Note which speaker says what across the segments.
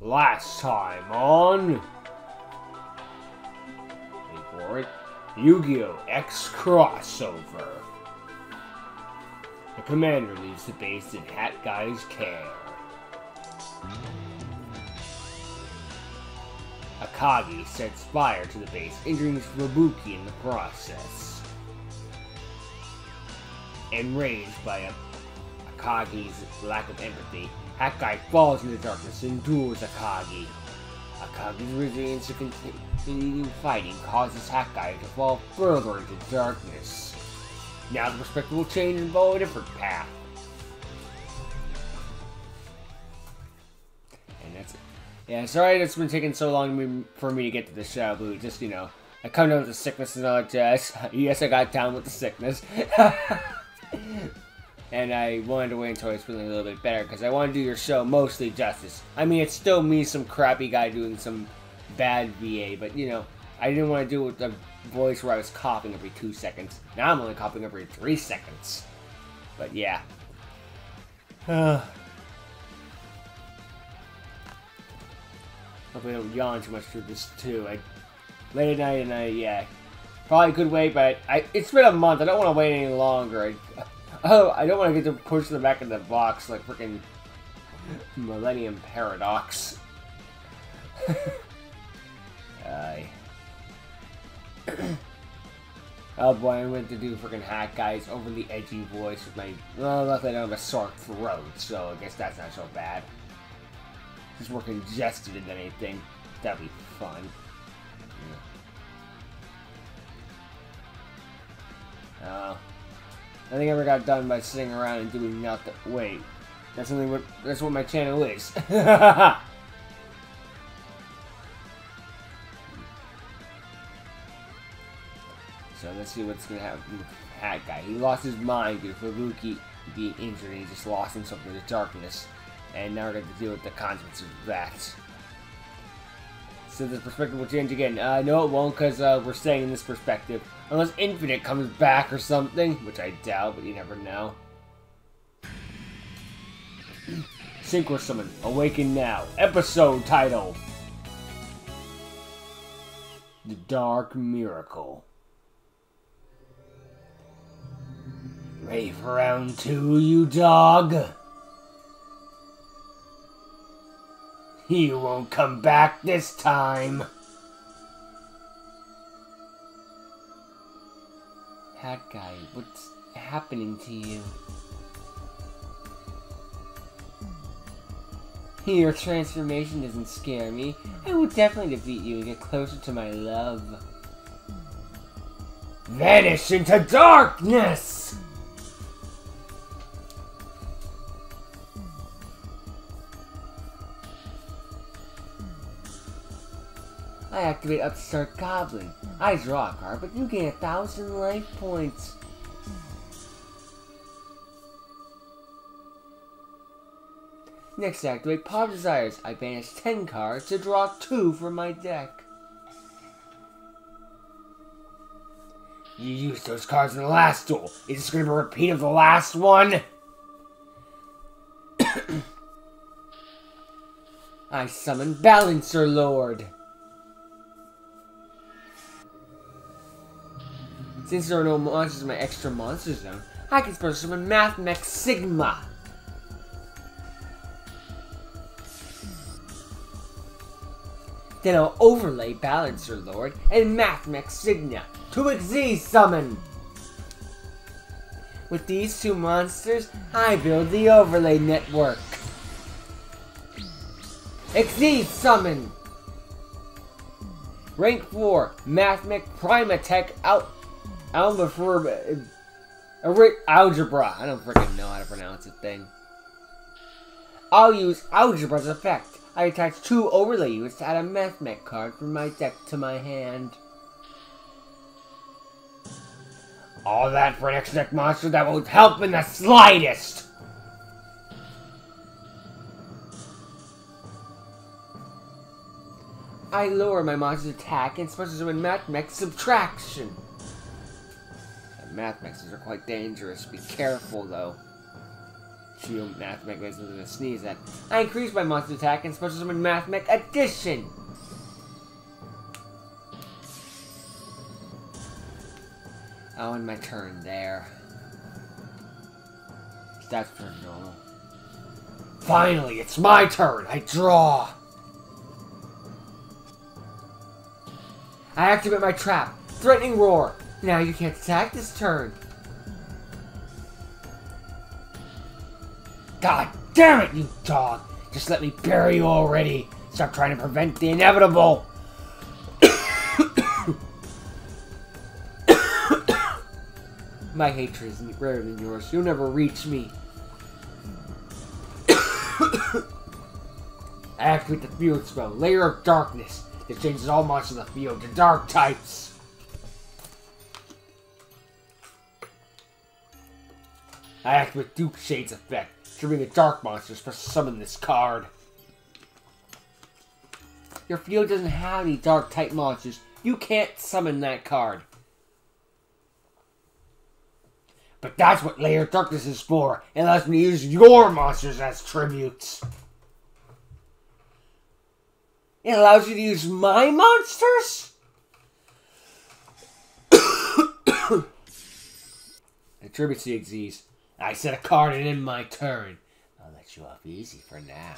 Speaker 1: Last time on... Wait for it. Yu-Gi-Oh! X Crossover. The commander leaves the base in Hat Guy's care. Akagi sets fire to the base, injuring Fubuki in the process. Enraged by Akagi's lack of empathy, Hakai falls into darkness and duels Akagi. Akagi's resilience to continue fighting causes Hakai to fall further into darkness. Now the perspective will change and follow a different path. And that's it. Yeah, sorry it's been taking so long for me to get to the show, but just, you know, I come down with the sickness and all that jazz. yes, I got down with the sickness. and I wanted to wait until I was feeling a little bit better because I want to do your show mostly justice. I mean, it's still me, some crappy guy doing some bad VA, but you know, I didn't want to do it with the voice where I was coughing every two seconds. Now I'm only coughing every three seconds. But yeah. Uh, hope I don't yawn too much through this too. I late at night and I yeah. Probably could wait, but I it's been a month. I don't want to wait any longer. I, Oh, I don't want to get to push the back of the box like freaking Millennium Paradox. uh, oh boy, I went to do freaking hack guys over the edgy voice with my. Well, luckily I don't have a sore throat, so I guess that's not so bad. Just more congested than anything. That'd be fun. Yeah. Uh, Nothing ever got done by sitting around and doing nothing. Wait, that's only what that's what my channel is. so let's see what's gonna happen Hat Guy. He lost his mind due to Fubuki being injured, and he just lost himself into the darkness. And now we're going to deal with the consequences of that. So the perspective will change again. Uh, no, it won't, because uh, we're staying in this perspective. Unless Infinite comes back or something, which I doubt, but you never know. Synchro Summon, Awaken Now. Episode title. The Dark Miracle. Ready for round two, you dog? You won't come back this time. Hat guy, what's happening to you? Your transformation doesn't scare me. I will definitely defeat you and get closer to my love. Vanish into darkness! I activate Upstart Goblin. I draw a card, but you gain a thousand life points. Next, activate of Desires. I banish 10 cards to draw 2 from my deck. You used those cards in the last duel. Is this going to be a repeat of the last one? I summon Balancer Lord. Since there are no monsters in my extra monster zone, I can special summon Mathmech Sigma. Then I'll overlay Balancer Lord and Mathmech Sigma to Xyz Summon. With these two monsters, I build the overlay network. Xyz Summon! Rank 4, Mathmech Primatech out Alma for uh, algebra. I don't freaking know how to pronounce a thing. I'll use algebra's effect. I attach two overlay units to add a Mathmech card from my deck to my hand. All that for an extra deck monster that won't help in the slightest! I lower my monster's attack and special summon Mathmech Subtraction. Math mixes are quite dangerous. Be careful, though. Geo Mathmech is to sneeze at. I increased my monster attack and special summon Mathmech Addition! Oh, I'll end my turn there. That's pretty normal. Finally, it's my turn! I draw! I activate my trap. Threatening roar. Now you can't attack this turn. God damn it, you dog! Just let me bury you already. Stop trying to prevent the inevitable. My hatred is greater than yours. You'll never reach me. I activate the field spell, Layer of Darkness. It changes all monsters in the field to dark types. I activate Duke Shade's effect, triggering a dark monster to summon this card. Your field doesn't have any dark type monsters. You can't summon that card. But that's what Layer Darkness is for. It allows me to use your monsters as tributes. It allows you to use my monsters? Attributes the Xyz. I set a card and in my turn. I'll let you off easy for now.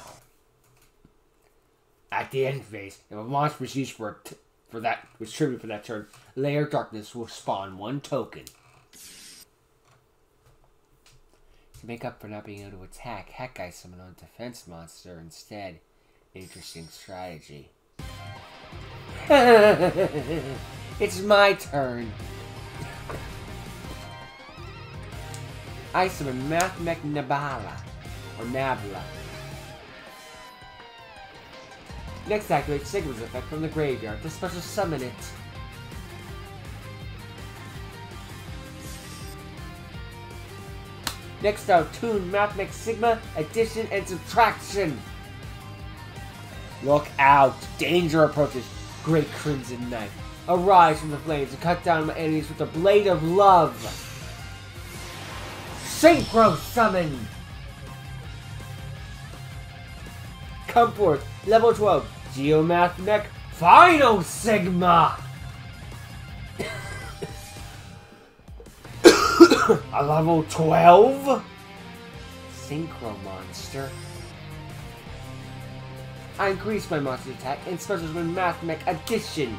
Speaker 1: At the end phase, if a monster is used for for that was tribute for that turn, Layer Darkness will spawn one token. To make up for not being able to attack, Hat Guy summon a defense monster instead. Interesting strategy. it's my turn. I summon Mathmech Nabala, or Nabla. Next activate Sigma's effect from the graveyard to special summon it. Next out, tune Mathmech Sigma, Addition, and Subtraction. Look out! Danger approaches. Great Crimson Knife. Arise from the flames and cut down my enemies with the Blade of Love. Synchro Summon! Come forth, level 12, Geomath Mech Final Sigma! A level 12? Synchro Monster. I increase my monster attack and specials with Math Mech Addition.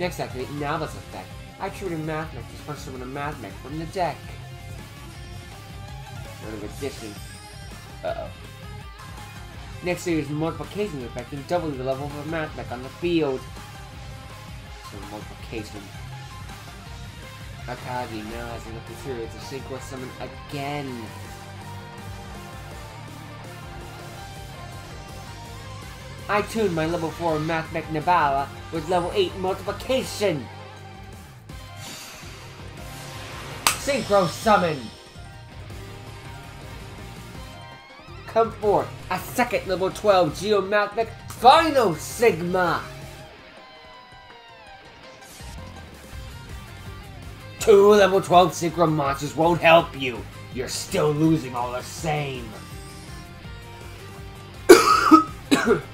Speaker 1: Next activate Nava's effect. I trigger Math Mech to summon a Math Mech from the deck. Another addition. Uh-oh. Next series multiplication effect and double the level of a Math Mech on the field. So multiplication. Akagi now has enough material to synchro summon again. I tuned my level 4 Mathmech Nabala with level 8 multiplication. Synchro summon. Come forth, a second level 12 Geomathmech Final Sigma. Two level 12 Synchro monsters won't help you. You're still losing all the same.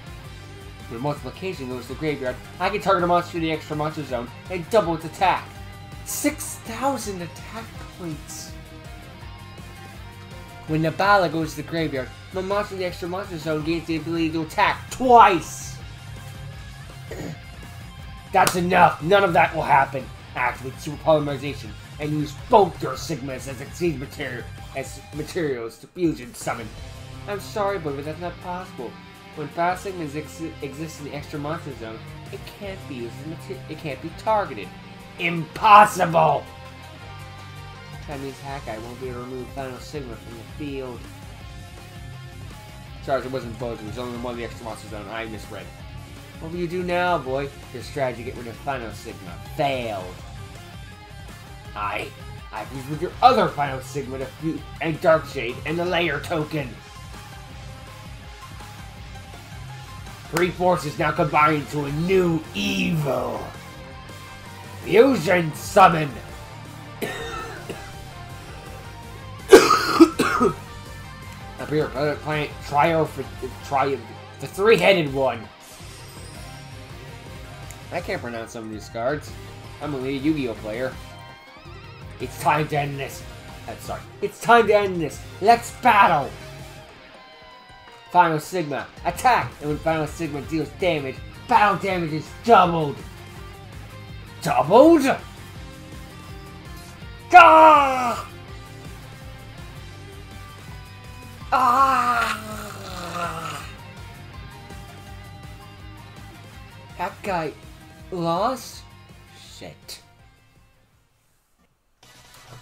Speaker 1: When multiplication goes to the graveyard, I can target a monster in the extra monster zone and double its attack. 6,000 attack points. When Nabala goes to the graveyard, my monster in the extra monster zone gains the ability to attack twice. That's enough. None of that will happen. Activate super polymerization and use both your sigmas as Xyz material as materials to fusion summon. I'm sorry, but that's not possible. When fast sigmas ex exist in the extra monster zone, it can't be used it can't be targeted. Impossible! Means Hakai won't be able to remove Final Sigma from the field. Sorry, it wasn't both. It was only one of the extra monster zone. I misread. What will you do now, boy? Your strategy to get rid of Final Sigma failed. I, I've used with your other Final Sigma to and Dark Shade and the Layer token. Three forces now combined to a new evil. Fusion summon! Appear planet planet Trio for Trio the three-headed one. I can't pronounce some of these cards. I'm a Yu-Gi-Oh player. It's time to end this. Uh, sorry. It's time to end this. Let's battle! Final Sigma, attack! And when Final Sigma deals damage, battle damage is doubled! Doubled? Ah! Ah! That guy lost? Shit.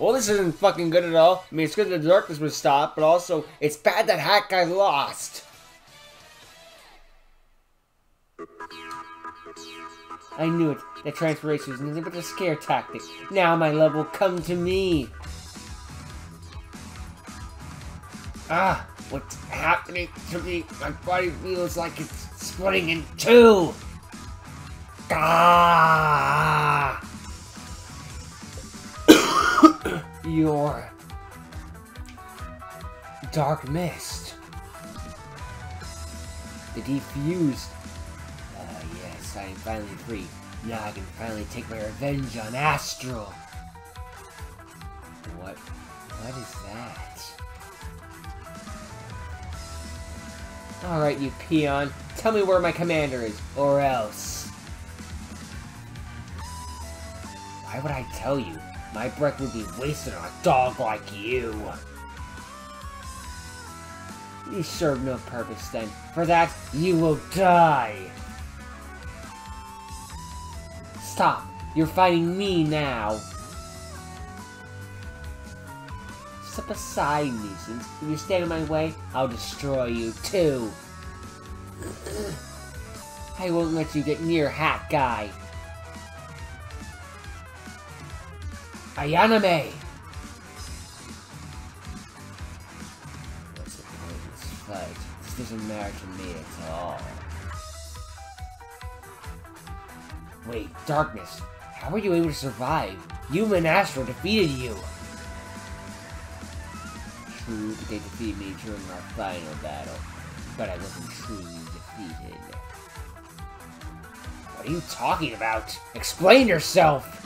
Speaker 1: Well, this isn't fucking good at all. I mean, it's good that the darkness was stopped, but also, it's bad that Hat Guy lost. I knew it. That transformation was nothing but a scare tactic. Now my love will come to me. Ah, what's happening to me? My body feels like it's splitting in two. Ah! Your dark mist. The defused. Ah, yes, I am finally free. Now I can finally take my revenge on Astral. What? What is that? Alright, you peon. Tell me where my commander is, or else. Why would I tell you? My breath would be wasted on a dog like you. You serve no purpose then. For that, you will die. Stop. You're fighting me now. Step aside, nuisance. If you stand in my way, I'll destroy you too. I won't let you get near Hat Guy. Ayanami! What's the point of this fight? This doesn't matter to me at all. Wait, Darkness, how were you able to survive? And Astral defeated you! True, but they defeated me during our final battle. But I wasn't truly defeated. What are you talking about? Explain yourself!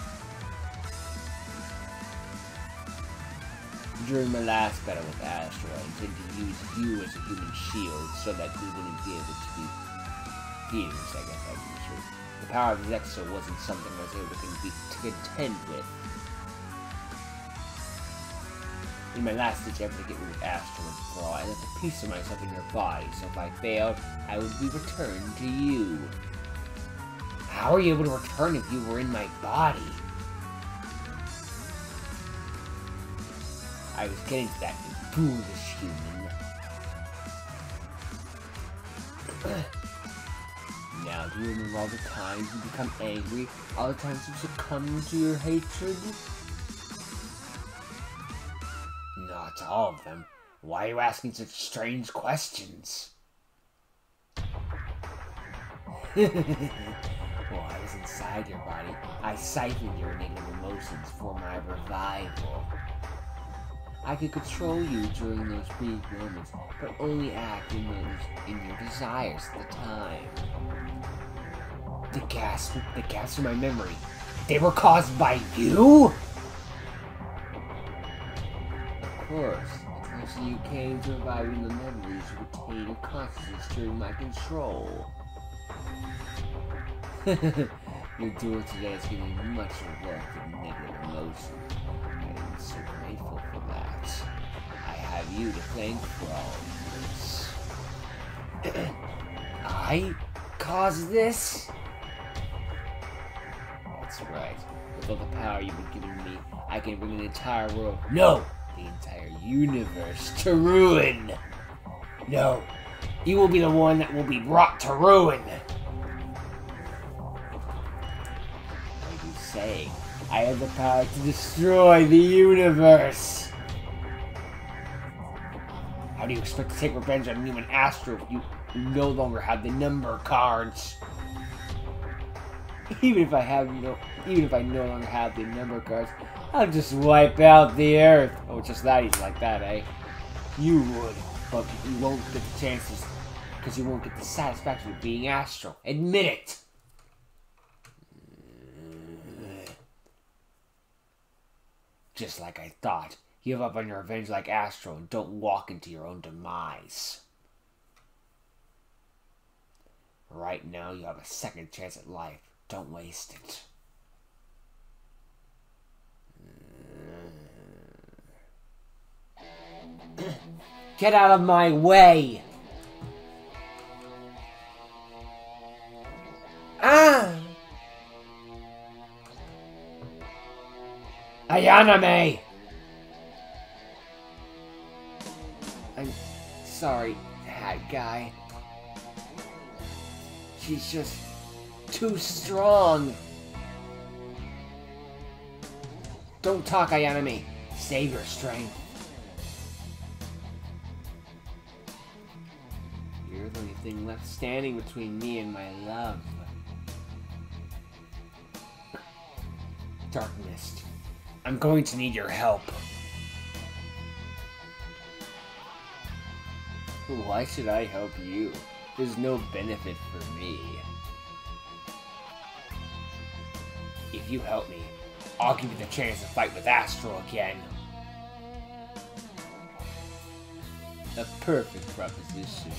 Speaker 1: During my last battle with Astral, I intended to use you as a human shield so that we wouldn't be able to be fused, I guess I would use The power of Zexal wasn't something I was able to, be, to contend with. In my last ditch effort to get rid of and Brawl, I left a piece of myself in your body, so if I failed, I would be returned to you. How are you able to return if you were in my body? I was getting to that, foolish human. now, do you remember all the times you become angry? All the times you succumb to your hatred? Not all of them. Why are you asking such strange questions? While I was inside your body, I siphoned your negative emotions for my revival. I could control you during those brief moments, but only act in those in your desires at the time. The gas, the gas in my memory, they were caused by you? Of course, closer you came to reviving the memories you retain your consciousness during my control. your duel today has given me much work of negative emotion. I am so grateful have you to thank for all this. I caused this? That's right. With all the power you've been giving me, I can bring the entire world, no, the entire universe to ruin. No, you will be the one that will be brought to ruin. What are you saying? I have the power to destroy the universe. How do you expect to take revenge on human Astral if you no longer have the number cards? Even if I have, you know, even if I no longer have the number cards, I'll just wipe out the Earth. Oh, it's just that easy like that, eh? You would, but you won't get the chances, because you won't get the satisfaction of being Astral. Admit it! Just like I thought. Give up on your revenge like Astral and don't walk into your own demise. Right now, you have a second chance at life. Don't waste it. Get out of my way! Ah! Ayanami! Sorry, hat guy. She's just too strong. Don't talk, Ayanami. Save your strength. You're the only thing left standing between me and my love. Dark Mist. I'm going to need your help. Why should I help you? There's no benefit for me. If you help me, I'll give you the chance to fight with Astral again. A perfect proposition.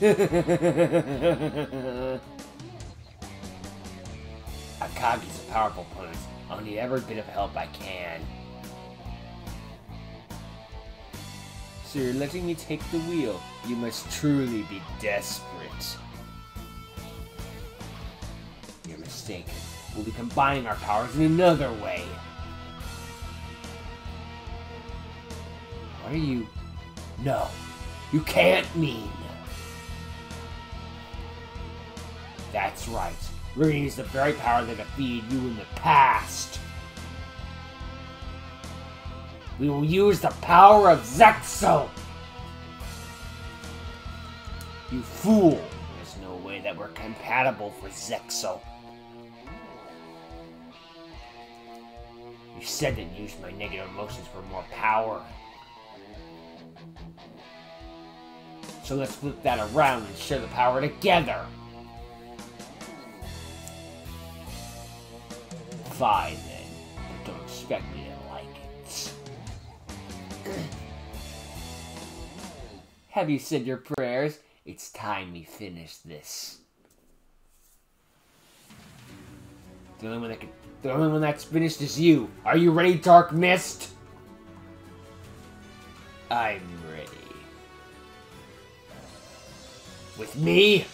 Speaker 1: Akagi's a powerful opponent. I'll need every bit of help I can. You're letting me take the wheel. You must truly be desperate. You're mistaken. We'll be combining our powers in another way. What are you... No. You can't mean. That's right. We're gonna use the very power that defeated you in the past. We will use the power of Zexal! You fool! There's no way that we're compatible for Zexal. You said that use my negative emotions for more power. So let's flip that around and share the power together. Fine Have you said your prayers? It's time we finish this. The only one that can, the only one that's finished is you. Are you ready, Dark Mist? I'm ready. With me?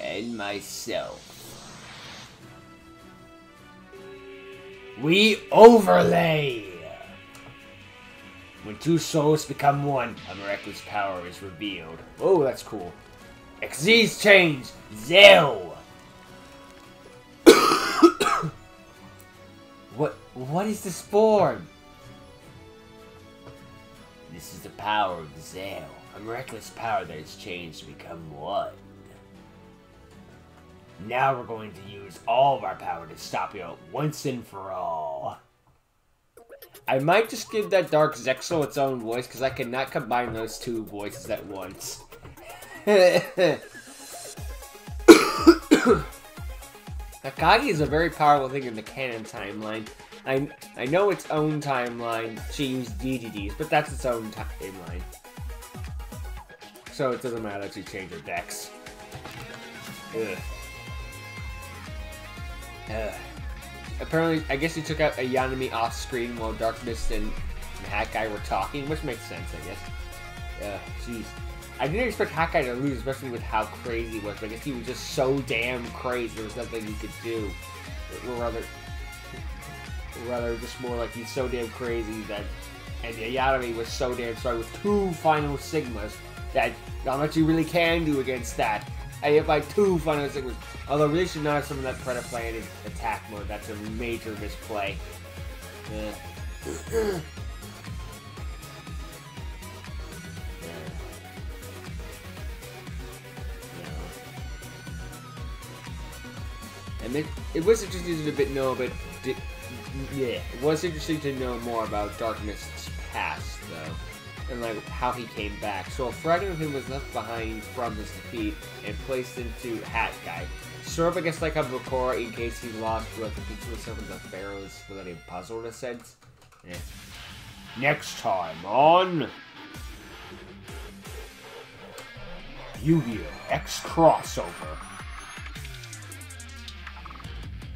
Speaker 1: And myself. We overlay! When two souls become one, a miraculous power is revealed. Oh, that's cool. Xyz change! Zell! what what is this form? This is the power of Zell, a miraculous power that has changed to become one. Now we're going to use all of our power to stop you once and for all. I might just give that Dark Zexal its own voice, because I cannot combine those two voices at once. Akagi is a very powerful thing in the canon timeline. I, I know its own timeline, she used DDDs, but that's its own timeline. So it doesn't matter if she changed her decks. Ugh. Ugh. Apparently, I guess he took out a Ayanami off screen while Dark Mist and Hat Guy were talking, which makes sense, I guess. Jeez. I didn't expect Hat Guy to lose, especially with how crazy he was. But I guess he was just so damn crazy. There was nothing he could do. Or rather, rather, just more like he's so damn crazy that, and Ayanami was so damn strong with two final Sigmas that not much you really can do against that. I hit by two final extinguishers. Although really should not have some of that predator play in attack mode. That's a major misplay. And it, it, was interesting to a bit know, but yeah, it was interesting to know more about Darkness past, though and like how he came back. So a fragment of him was left behind from his defeat and placed into Hat Guy. Sort of, I guess, like a Bakura in case he lost with the some of the Pharaoh's spaghetti puzzle in a sense. Yeah. Next time on Yu-Gi-Oh! X Crossover.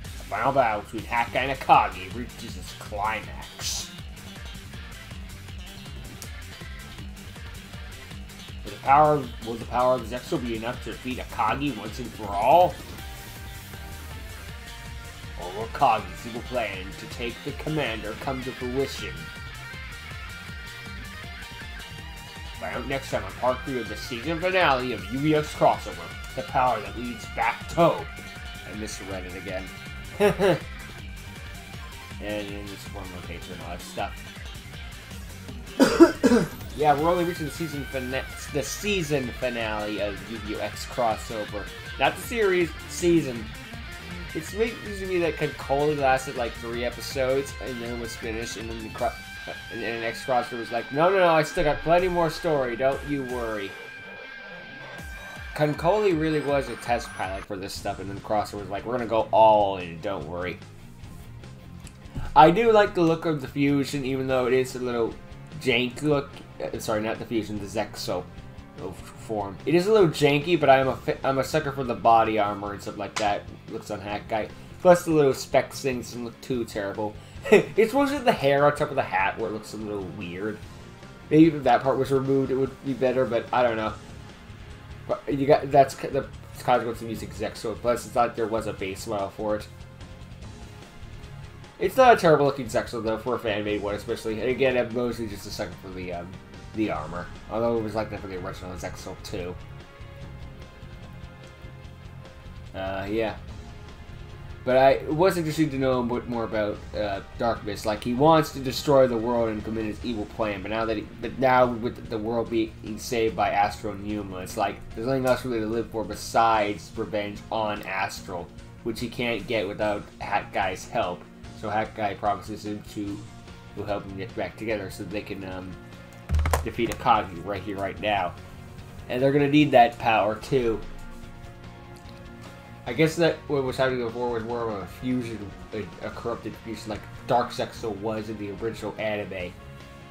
Speaker 1: The final battle between Hakkai and Akagi reaches its climax. Power will the power of Zexal be enough to defeat Akagi once and for all? Or will Akagi's evil plan to take the commander come to fruition? Find out next time on part 3 of the season finale of Yu-Gi-Oh! Crossover, the power that leads back to I misread it again. and in this form location all that stuff. Yeah, we're only reaching the season finale, the season finale of Yu-Gi-Oh! X crossover. Not the series, season. It's making to me that Concoli lasted like three episodes and then was finished, and then the cro- and then X crossover was like, no, no, no, I still got plenty more story. Don't you worry. Concoli really was a test pilot for this stuff, and then Crosser was like, we're gonna go all in, don't worry. I do like the look of the fusion, even though it is a little jank look. Uh, sorry, not the fusion, the Zexal form. It is a little janky, but I'm a I'm a sucker for the body armor and stuff like that. Looks on Hat Guy. Plus the little specs things doesn't look too terrible. it's mostly the hair on top of the hat where it looks a little weird. Maybe if that part was removed, it would be better, but I don't know. But you got that's the consequence of using Zexal. Plus, it's not there was a base model for it. It's not a terrible looking Zexal though for a fan made one, especially. And again, I'm mostly just a sucker for the um, the armor, although it was like that for the original Zexal too. Uh, yeah. But I was interested to know a bit more about uh, Darkness. Like he wants to destroy the world and commit his evil plan, but now that he, but now with the world being saved by Astral and Yuma, it's like there's nothing else really to live for besides revenge on Astral, which he can't get without Hat Guy's help. So Hat Guy promises him to will help him get back together so they can um, defeat Akagi right here, right now. And they're gonna need that power too. I guess that what was happening before was more of a fusion, a, a corrupted fusion, like Dark Zexal was in the original anime,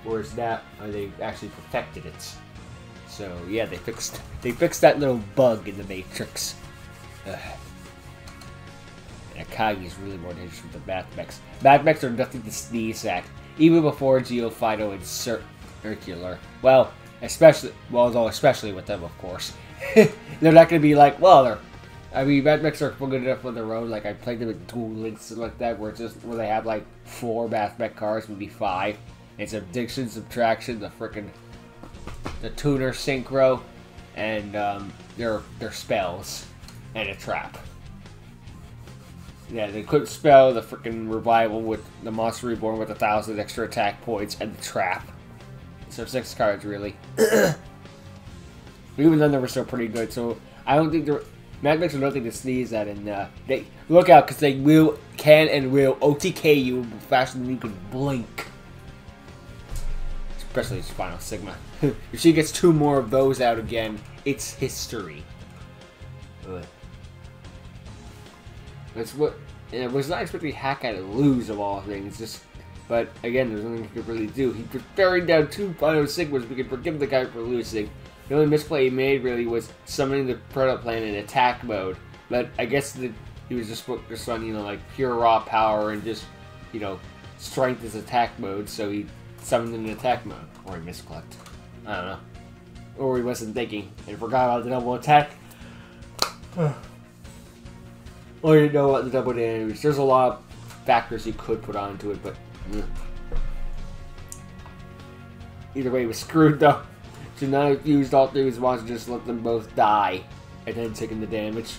Speaker 1: whereas now uh, they actually perfected it. So yeah, they fixed they fixed that little bug in the Matrix. Ugh. And Akagi's really more dangerous than the Mathmechs. Mathmechs are nothing to sneeze at, even before Geofido and Cir Circular. Well, especially well, though especially with them, of course. they're not going to be like, well, they're I mean, Mathmechs are good enough on their own. Like I played them in Duel Links and like that, where it's just where they have like four Mathmech cars, maybe five. It's addition, subtraction, the freaking the tuner synchro, and um, their their spells and a trap. Yeah, the quick spell, the freaking revival with the monster reborn with a thousand extra attack points, and the trap. So six cards really. Even then, they were still pretty good. So I don't think they're Mathmechs are nothing to sneeze at, and uh, they look out because they will, can, and will OTK you faster than you can blink. Especially his final Sigma. if she gets two more of those out again, it's history. Ugh. That's what. And I was not expecting Hakkai to lose of all things. Just, but again, there's nothing he could really do. He put bearing down two Final Sigmas. We can forgive the guy for losing. The only misplay he made really was summoning the Proto Plan in attack mode. But I guess that he was just focused on, you know, like pure raw power and just, you know, strength as attack mode, so he summoned in attack mode. Or he misclicked. I don't know. Or he wasn't thinking and forgot about the double attack. or you know what the double damage. There's a lot of factors you could put onto it, but. Either way, he was screwed though. So now I've used all three response to just let them both die and then taking the damage.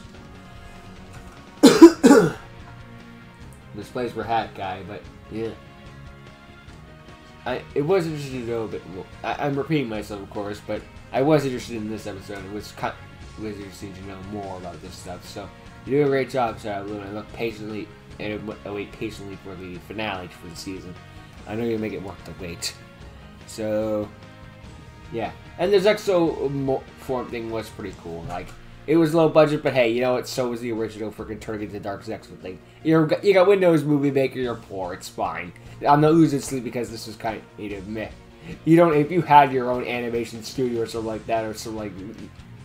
Speaker 1: this plays for Hat Guy, but yeah. I it was interesting to know a bit more. I, am repeating myself, of course, but I was interested in this episode. It was cut. It was interesting to know more about this stuff. So You do a great job, Sarah Luna. Look patiently and wait patiently for the finale for the season. I know you'll make it worth the wait. So, yeah. And the Exo form thing was pretty cool. Like, it was low budget, but hey, you know what? So was the original freaking turning into Dark Zexal thing. You're, you got Windows Movie Maker, you're poor, it's fine. I'm not losing sleep because this was kind of, you meh. You don't, if you had your own animation studio or something like that, or something like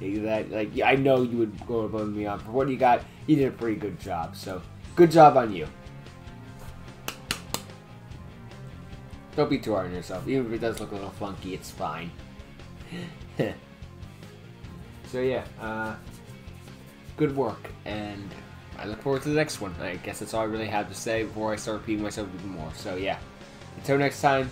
Speaker 1: that, like, I know you would go above and beyond. For what you got, you did a pretty good job, so good job on you. Don't be too hard on yourself. Even if it does look a little funky, it's fine. so yeah, uh, good work, and I look forward to the next one. I guess that's all I really have to say before I start repeating myself even more. So yeah, until next time,